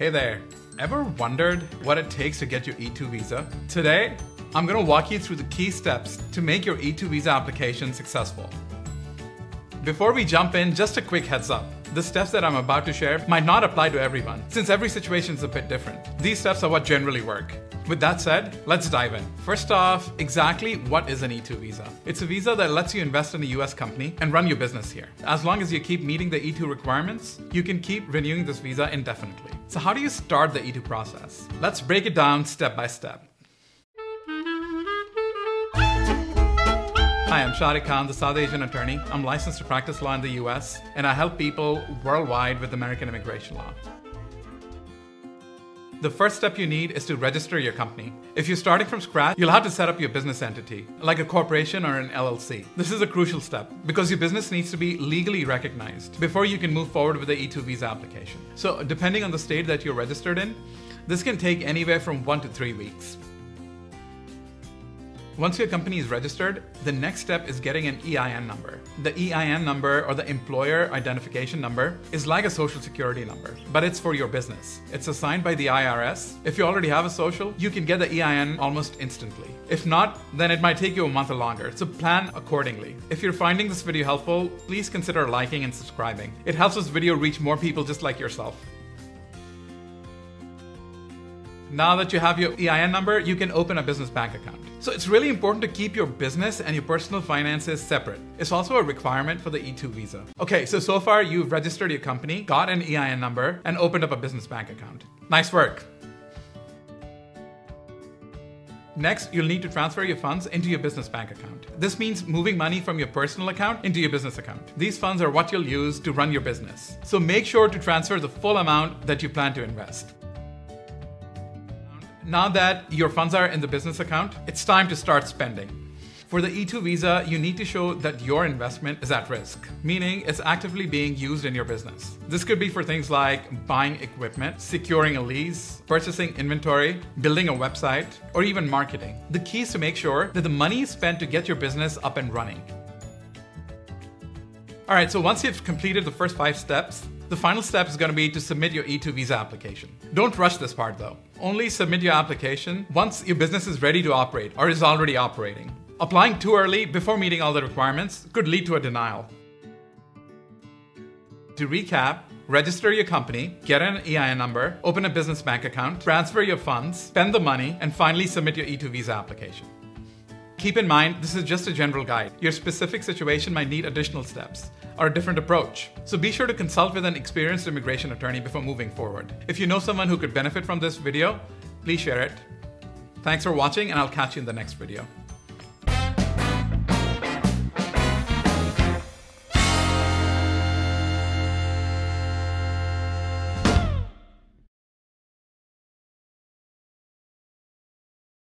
Hey there, ever wondered what it takes to get your E2 visa? Today, I'm gonna walk you through the key steps to make your E2 visa application successful. Before we jump in, just a quick heads up. The steps that I'm about to share might not apply to everyone, since every situation is a bit different. These steps are what generally work. With that said, let's dive in. First off, exactly what is an E2 visa? It's a visa that lets you invest in a US company and run your business here. As long as you keep meeting the E2 requirements, you can keep renewing this visa indefinitely. So how do you start the E2 process? Let's break it down step by step. Hi, I'm Shariq Khan, the South Asian attorney. I'm licensed to practice law in the US, and I help people worldwide with American immigration law. The first step you need is to register your company. If you're starting from scratch, you'll have to set up your business entity, like a corporation or an LLC. This is a crucial step because your business needs to be legally recognized before you can move forward with the E2 visa application. So, depending on the state that you're registered in, this can take anywhere from one to three weeks. Once your company is registered, the next step is getting an EIN number. The EIN number or the employer identification number is like a social security number, but it's for your business. It's assigned by the IRS. If you already have a social, you can get the EIN almost instantly. If not, then it might take you a month or longer, so plan accordingly. If you're finding this video helpful, please consider liking and subscribing. It helps this video reach more people just like yourself. Now that you have your EIN number, you can open a business bank account. So it's really important to keep your business and your personal finances separate. It's also a requirement for the E2 visa. Okay, so so far you've registered your company, got an EIN number, and opened up a business bank account. Nice work. Next, you'll need to transfer your funds into your business bank account. This means moving money from your personal account into your business account. These funds are what you'll use to run your business. So make sure to transfer the full amount that you plan to invest. Now that your funds are in the business account, it's time to start spending. For the E2 visa, you need to show that your investment is at risk, meaning it's actively being used in your business. This could be for things like buying equipment, securing a lease, purchasing inventory, building a website, or even marketing. The key is to make sure that the money is spent to get your business up and running. All right, so once you've completed the first five steps, the final step is going to be to submit your E2 visa application. Don't rush this part though. Only submit your application once your business is ready to operate or is already operating. Applying too early before meeting all the requirements could lead to a denial. To recap, register your company, get an EIN number, open a business bank account, transfer your funds, spend the money, and finally submit your E2 visa application. Keep in mind, this is just a general guide. Your specific situation might need additional steps or a different approach. So be sure to consult with an experienced immigration attorney before moving forward. If you know someone who could benefit from this video, please share it. Thanks for watching and I'll catch you in the next video.